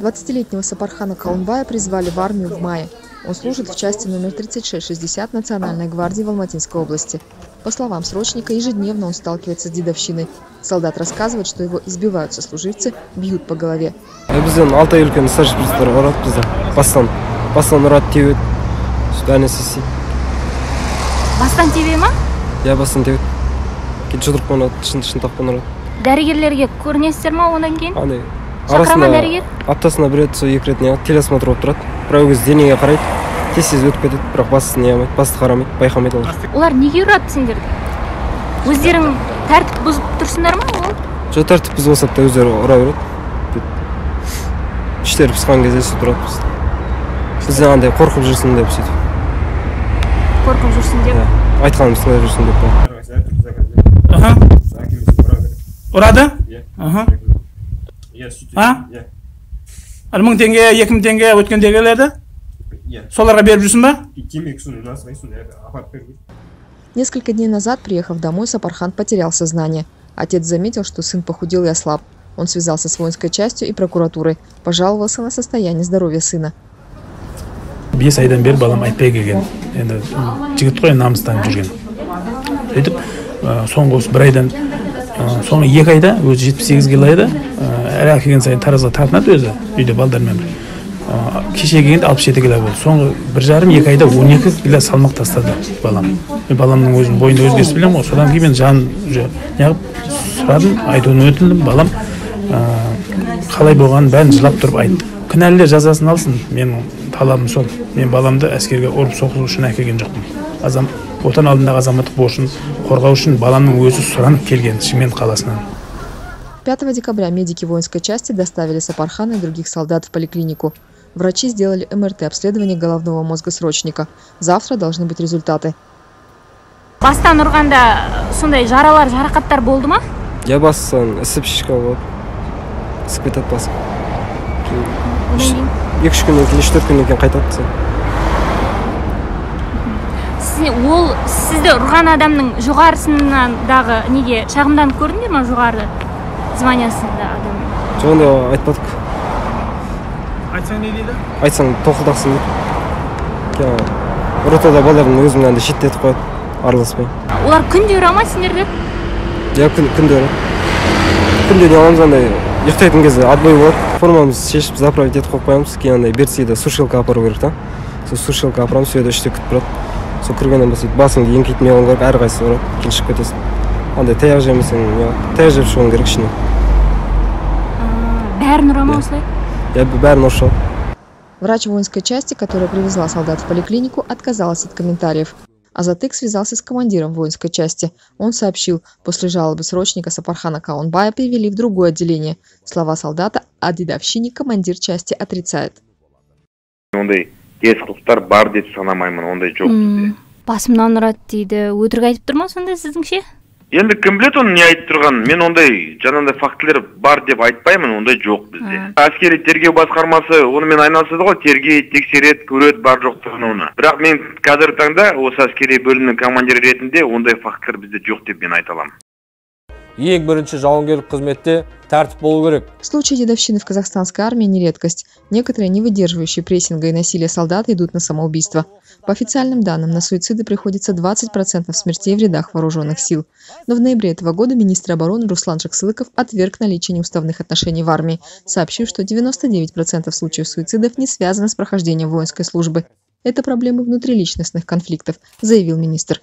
20-летнего Сапархана Калунбая призвали в армию в мае. Он служит в части номер 3660 Национальной гвардии в Алматинской области. По словам срочника, ежедневно он сталкивается с дедовщиной. Солдат рассказывает, что его избивают сослуживцы, бьют по голове. бізден алты ай үлкен стаж біздер ұрады бізді бастан бастан ұрады тебеді сөйтіп әнесі істейді бастан тебе ма иә бастан тебеді кейде жұдырықпен ұрады шын шынтақпен ұрады дәрігерлерге көрінесіздер ма одан кейін андай шақыра ма дәрігер? аптасына бір рет сол екі рет не қылады телосмотр болып тұрады. Бірақ ол кезде денеге қарайды тез тез өтіп кетеді. Бірақ басты не қылмайды басты қарамайды байқамайды ол олар неге ұрады сендерді өздерің тәртіп бұзып тұрсыңдар ма ол? Жоқ тәртіп біз болсақ та өздері ұра береді. Бүйтіп іштері пысқан кезде сөйтіп ұрады бізді бізден андай қорқып жүрсің деп сөйтіп. Қорқып жүрсің деп? Иә. Айтқанымызды тыңдап жүрсің деп Ага. ұрады Ага. а бір мың теңге екі мың теңге өткендегілерді соларға беріп жүрсің ба Несколько дней назад, приехав домой, Сапархан потерял сознание. Отец заметил, что сын похудел и ослаб. Он связался с воинской частью и прокуратурой, пожаловался на состояние здоровья сына. бес айдан бері балам айтпай келген енді м, жігіт қой намыстанып жүрген сөйтіп ә, соңғы осы бір айдан ә, соңғы екі айда өзі жетпіс сегіз кило әр әкелген сайын таразға тартынады өзі үйде балдармен кеше келгенде алпыс жеті кило болды. Соңғы бір жарым екі айда он екі кило салмақ тастады балам. Мен баламның өзінің бойында өзгеріс білемін ғой. Содан кейін мен жан уже неғып сұрадым айтуын өтіндім. Балам қалай болғанын бәрін жылап тұрып айтты. Кінәлілер жазасын алсын менің талабым сол. Мен баламды әскерге ұрып соғу үшін әкелген жоқпын. Азам отан алдындағы азаматтық борышын қорғау үшін баламның өзі сұранып келген шымкент қаласынан. 5 декабря медики воинской части доставили Сапархана и других солдат в поликлинику. Врачи сделали МРТ обследование головного мозга срочника. Завтра должны быть результаты. бастан ұрғанда сондай жаралар жарақаттар болды ма иә бастан ісіп шишка болады ісіп кетеді басы одан кейін екі үш күннен кейін үш төрт күннен кейін қайтады сол Сіз- ол сізді ұрған адамның жоғарысындағы неге шағымданып көрдіңдер ма жоғары званиясында адам. Жоқ ондай айтпадық айтсаң не дейді? Айтсаң тоқылдақсың дейді ротада балалардың өзімді андай шеттетіп қояды араласпай. Олар күнде ұра ма сендерді иә күн күнде ұрады күнде не қыламыз андай ұйықтайтын кезде отбой болады. Формамызды шешіп заправить етіп қойып қоямыз. Кейін андай берсиді сушилка апару керек та. Сол сушилка апарамыз сол жерде іште күтіп тұрады. Сол кіргеннен бастап басыңды еңкейтіп не қылуың керек әрқайсысы ұрады кейін шығып кетесің. Андай таяқ жемесең не таяқ жеп шығуың керек ішіне бәрін ұра ма Иә. осылай иә бәрін ұрып шығады Врач воинской части, которая привезла солдат в поликлинику, отказалась от комментариев. Азатык связался с командиром воинской части. Он сообщил, после жалобы срочника Сапархана Каунбая перевели в другое отделение. Слова солдата о дедовщине командир части отрицает. ондай теріс қылықтар бар деп санамаймын ондай жоқ бізде басымнан ұрады дейді өтірік айтып тұр ма сонда сіздің енді кім біледі оны не айтып тұрғанын? Мен ондай жаңағындай фактілер бар деп айтпаймын ондай жоқ бізде. Әскери тергеу басқармасы онымен айналысады ғой тергейді тексереді көреді бар жоқтығын оны. Бірақ мен қазіргі таңда осы әскери бөлімнің командирі ретінде ондай фактілер бізде жоқ деп мен айта аламын. ең бірінші жауынгерлік қызметте тәртіп болу керек Случаи дедовщины в казахстанской армии не редкость. Некоторые, не выдерживающие прессинга и насилия солдаты, идут на самоубийство. По официальным данным, на суициды приходится 20% смертей в рядах вооруженных сил. Но в ноябре этого года министр обороны Руслан Шаксылыков отверг наличие неуставных отношений в армии, сообщив, что 99% случаев суицидов не связаны с прохождением воинской службы. Это проблемы внутриличностных конфликтов, заявил министр.